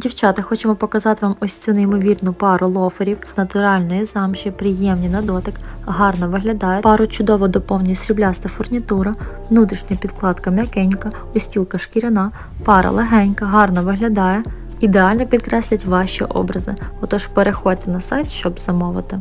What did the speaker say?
Дівчата, хочемо показати вам ось цю неймовірну пару лоферів з натуральної замші, приємні на дотик, гарно виглядає. Пару чудово доповнює срібляста фурнітура, внутрішня підкладка м'якенька, устілка шкіряна, пара легенька, гарно виглядає. Ідеально підкреслять ваші образи. Отож переходьте на сайт, щоб замовити.